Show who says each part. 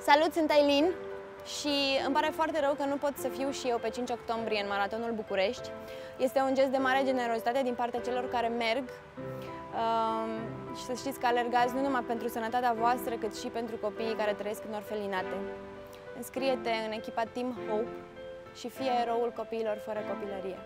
Speaker 1: Salut, sunt Ailin și îmi pare foarte rău că nu pot să fiu și eu pe 5 octombrie în Maratonul București. Este un gest de mare generozitate din partea celor care merg um, și să știți că alergați nu numai pentru sănătatea voastră, cât și pentru copiii care trăiesc în orfelinate. Înscrie-te în echipa Team Hope și fie eroul copiilor fără copilărie.